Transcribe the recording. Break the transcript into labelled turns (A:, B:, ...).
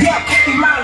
A: Yeah, cookie man.